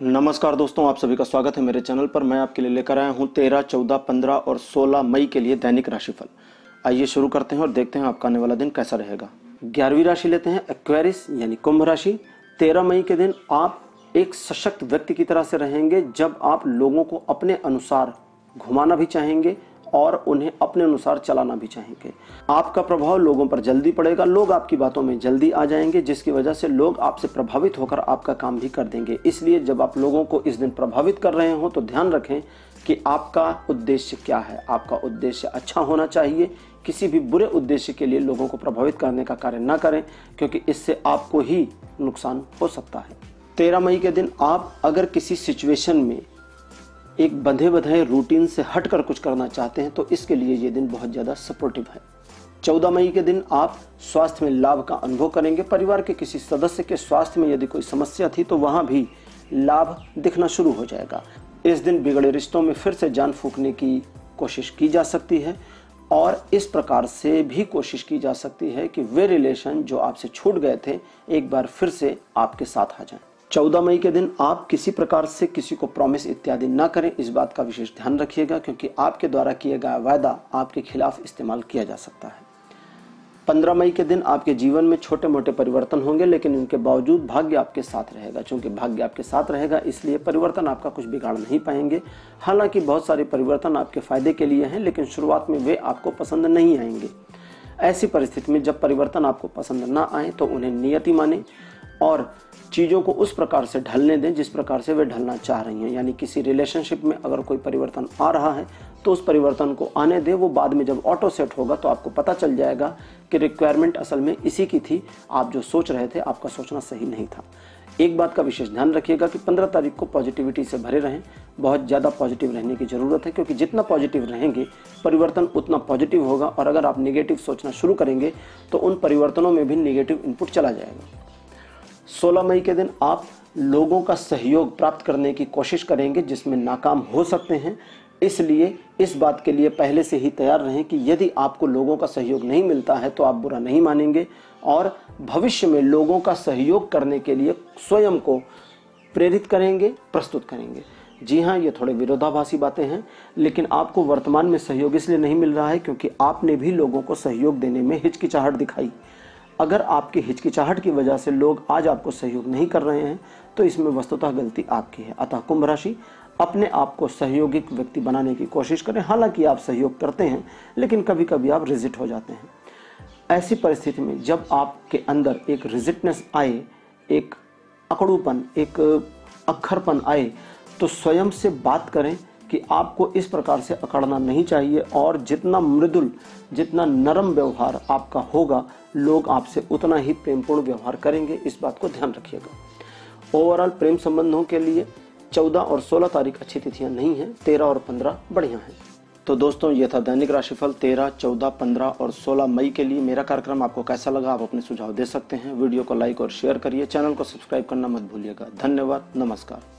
नमस्कार दोस्तों आप सभी का स्वागत है मेरे चैनल पर। मैं आपके लिए लेकर आया हूँ 13, 14, 15 और 16 मई के लिए दैनिक राशिफल। आइए शुरू करते हैं और देखते हैं आपका आने वाला दिन कैसा रहेगा। ग्यारहवीं राशि लेते हैं एक्वेरिस यानी कुंभ राशि। 13 मई के दिन आप एक सशक्त व्यक्ति की तरह से रहेंगे जब आप लोगों को अपने अनुसार घुमाना भी चाहेंगे और उन्हें अपने अनुसार चलाना भी चाहेंगे। आपका प्रभाव लोगों पर जल्दी पड़ेगा। लोग आपकी बातों में जल्दी आ जाएँगे, जिसकी वजह से लोग आपसे प्रभावित होकर आपका काम भी कर देंगे। इसलिए जब आप लोगों को इस दिन प्रभावित कर रहे हो तो ध्यान रखें कि आपका उद्देश्य क्या है। आपका उद्देश्य अच्छा होना चाहिए। किसी भी बुरे उद्देश्य के लिए लोगों को प्रभावित करने का कार्य ना करें, क्योंकि इससे आपको ही नुकसान हो सकता है। तेरह मई के दिन आप अगर किसी सिचुएशन में एक बंधे बधाए रूटीन से हटकर कुछ करना चाहते हैं तो इसके लिए ये दिन बहुत ज़्यादा सपोर्टिव है। चौदह मई के दिन आप स्वास्थ्य में लाभ का अनुभव करेंगे। परिवार के किसी सदस्य के स्वास्थ्य में यदि कोई समस्या थी तो वहाँ भी लाभ दिखना शुरू हो जाएगा। इस दिन बिगड़े रिश्तों में फिर से जान फूकने की कोशिश की जा सकती है, और इस प्रकार से भी कोशिश की जा सकती है कि वे रिलेशन जो आपसे छूट गए थे, एक बार फिर से आपके साथ आ जाएँ। चौदह मई के दिन आप किसी प्रकार से किसी को प्रॉमिस इत्यादि ना करें, इस बात का विशेष ध्यान रखिएगा, क्योंकि आपके द्वारा किया गया वायदा आपके खिलाफ इस्तेमाल किया जा सकता है। पंद्रह मई के दिन आपके जीवन में छोटे मोटे परिवर्तन होंगे, लेकिन इनके बावजूद भाग्य आपके साथ रहेगा। क्योंकि भाग्य आपके साथ रहेगा, इसलिए परिवर्तन आपका कुछ बिगाड़ नहीं पाएँगे। हालाँकि बहुत सारे परिवर्तन आपके फ़ायदे के लिए हैं, लेकिन शुरुआत में वे आपको पसंद नहीं आएँगे। ऐसी परिस्थिति में जब परिवर्तन आपको पसंद ना आए तो उन्हें नियति माने। और चीज़ों को उस प्रकार से ढलने दें जिस प्रकार से वे ढलना चाह रही हैं। यानी किसी रिलेशनशिप में अगर कोई परिवर्तन आ रहा है तो उस परिवर्तन को आने दें। वो बाद में जब ऑटो सेट होगा तो आपको पता चल जाएगा कि रिक्वायरमेंट असल में इसी की थी। आप जो सोच रहे थे, आपका सोचना सही नहीं था। एक बात का विशेष ध्यान रखिएगा कि 15 तारीख को पॉजिटिविटी से भरे रहें। बहुत ज़्यादा पॉजिटिव रहने की ज़रूरत है, क्योंकि जितना पॉजिटिव रहेंगे, परिवर्तन उतना पॉजिटिव होगा। और अगर आप निगेटिव सोचना शुरू करेंगे तो उन परिवर्तनों में भी निगेटिव इनपुट चला जाएगा। 16 मई के दिन आप लोगों का सहयोग प्राप्त करने की कोशिश करेंगे, जिसमें नाकाम हो सकते हैं। इसलिए इस बात के लिए पहले से ही तैयार रहें कि यदि आपको लोगों का सहयोग नहीं मिलता है तो आप बुरा नहीं मानेंगे। और भविष्य में लोगों का सहयोग करने के लिए स्वयं को प्रेरित करेंगे, प्रस्तुत करेंगे। जी हाँ ये थोड़े विरोधाभासी बातें हैं, लेकिन आपको वर्तमान में सहयोग इसलिए नहीं मिल रहा है क्योंकि आपने भी लोगों को सहयोग देने में हिचकिचाहट दिखाई। अगर आपकी हिचकिचाहट की वजह से लोग आज आपको सहयोग नहीं कर रहे हैं तो इसमें वस्तुतः गलती आपकी है। अतः कुंभ राशि, अपने आप को सहयोगिक व्यक्ति बनाने की कोशिश करें। हालाँकि आप सहयोग करते हैं, लेकिन कभी कभी आप रिजिट हो जाते हैं। ऐसी परिस्थिति में जब आपके अंदर एक रिजिटनेस आए, एक अकड़ूपन, एक अखरपन आए तो स्वयं से बात करें कि आपको इस प्रकार से अकड़ना नहीं चाहिए और जितना मृदुल जितना नरम व्यवहार आपका होगा लोग आपसे उतना ही प्रेमपूर्ण व्यवहार करेंगे। इस बात को ध्यान रखिएगा। ओवरऑल प्रेम संबंधों के लिए 14 और 16 तारीख अच्छी तिथियाँ नहीं हैं 13 और 15 बढ़िया हैं। तो दोस्तों ये था दैनिक राशिफल 13, 14, 15 और 16 मई के लिए मेरा कार्यक्रम। आपको कैसा लगा आप अपने सुझाव दे सकते हैं। वीडियो को लाइक और शेयर करिए। चैनल को सब्सक्राइब करना मत भूलिएगा। धन्यवाद नमस्कार।